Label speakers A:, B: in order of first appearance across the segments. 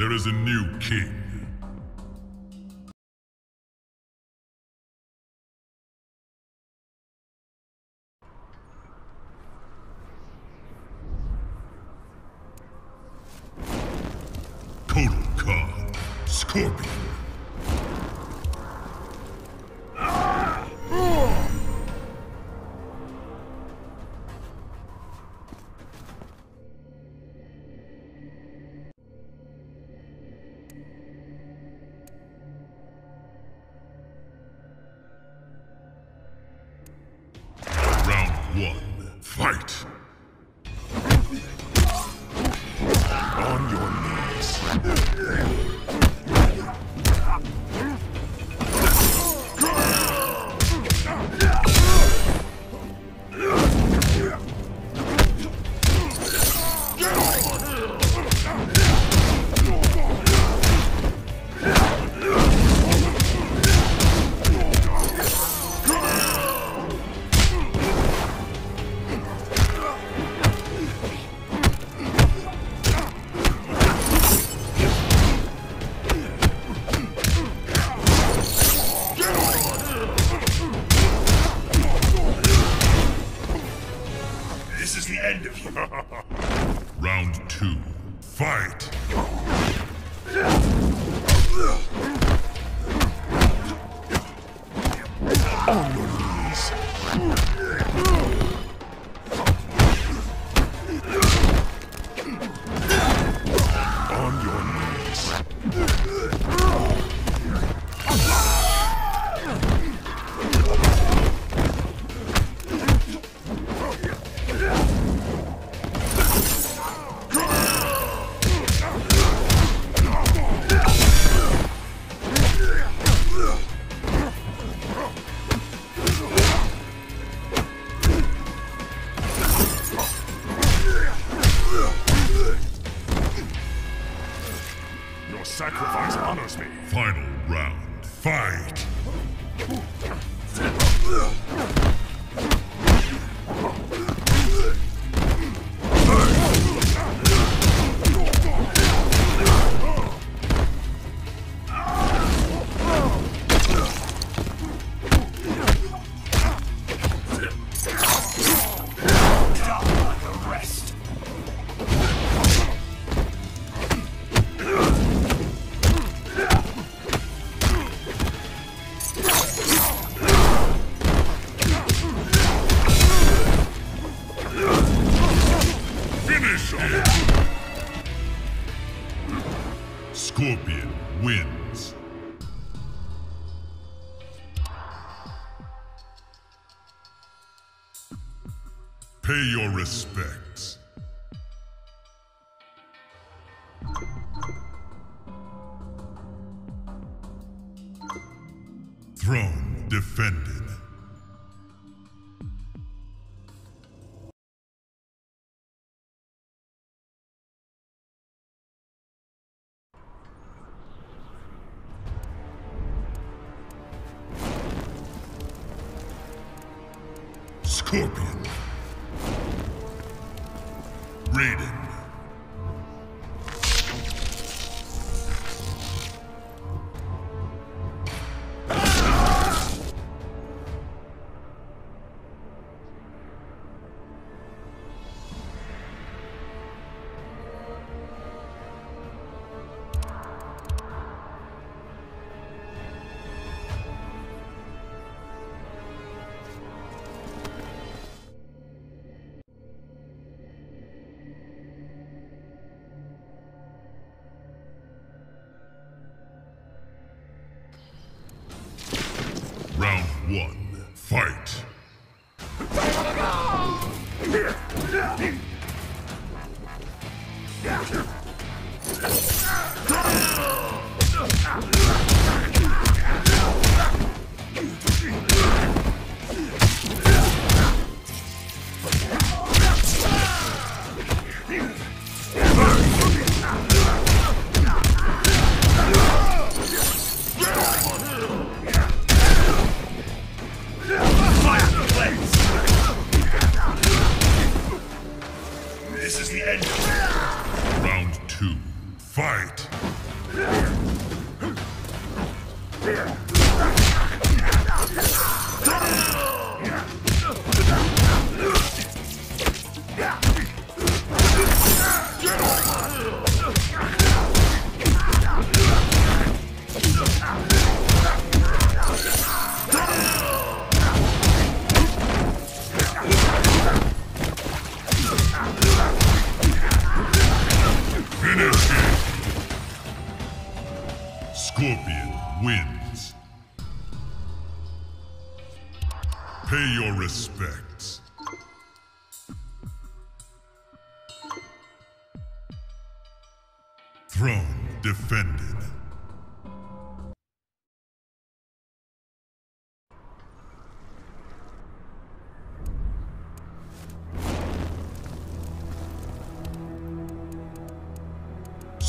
A: There is a new king. Oh, no. Pay your respects. Raiden. One, fight!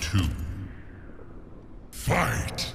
A: two. Fight!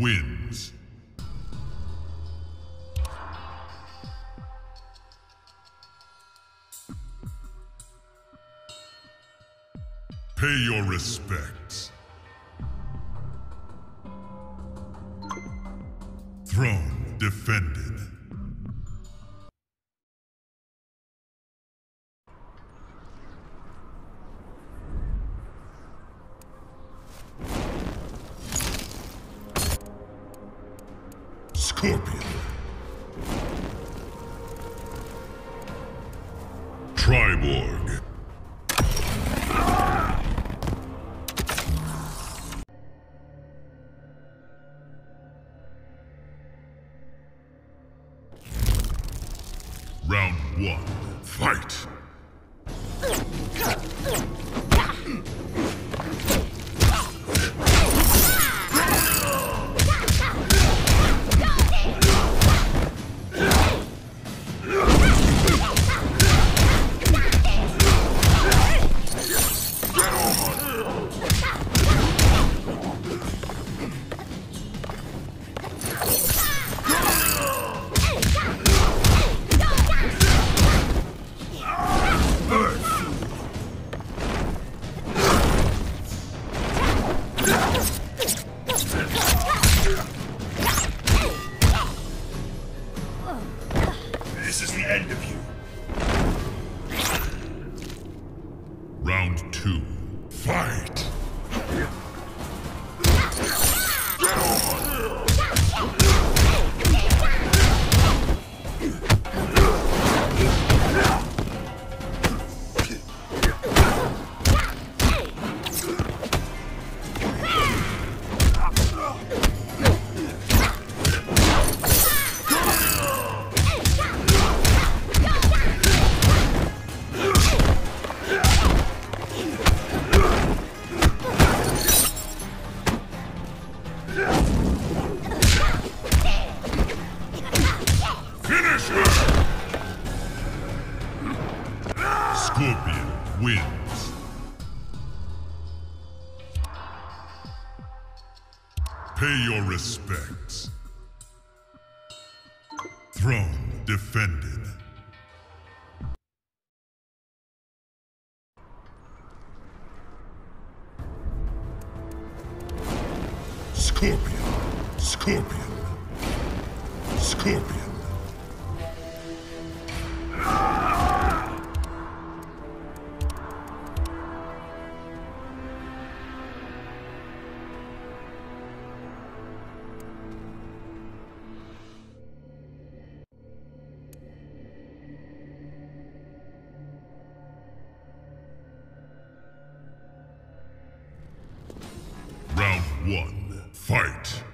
A: Wins. Pay your respects. Throne defended. Scorpion. Triborg. Pay your respects. Throne defended. Scorpion. Scorpion. Scorpion. Fight!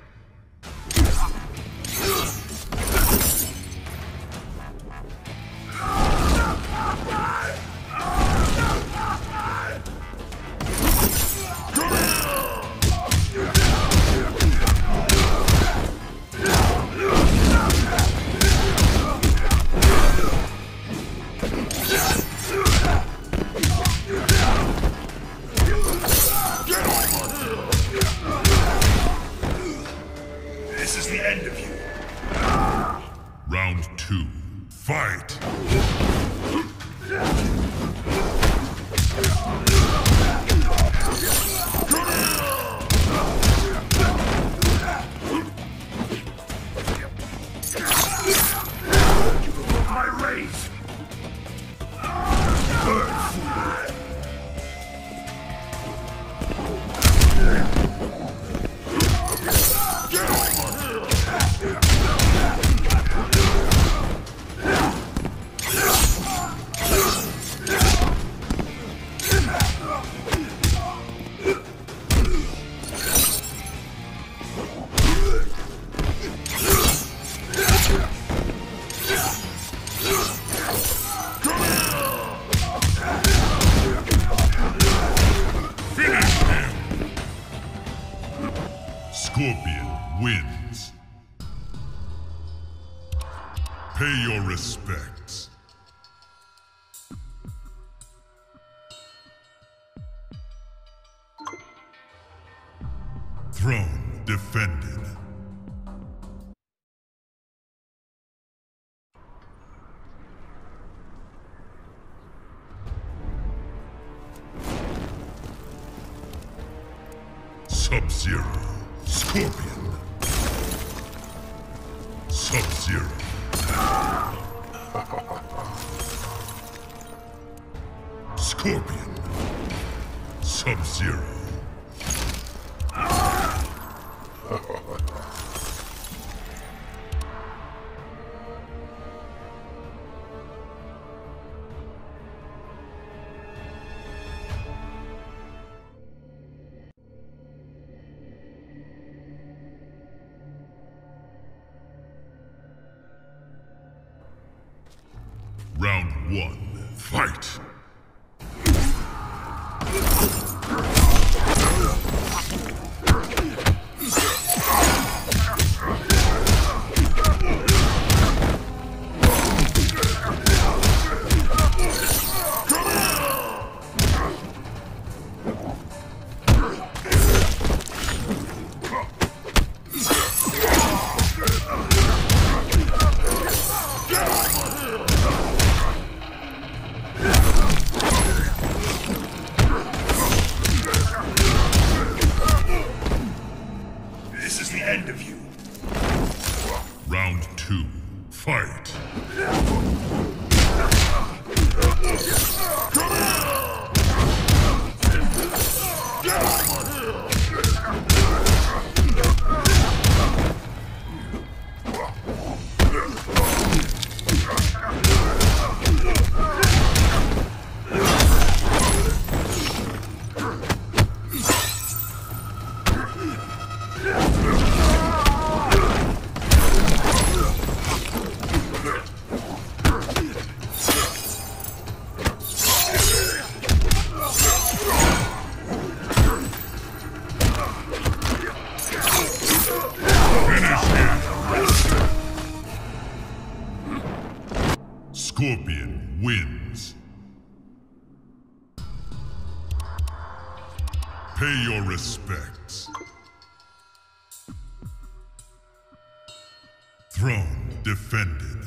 A: Sub-Zero. Scorpion. Sub-Zero. Scorpion. Sub-Zero. One, fight! Scorpion wins. Pay your respects. Throne defended.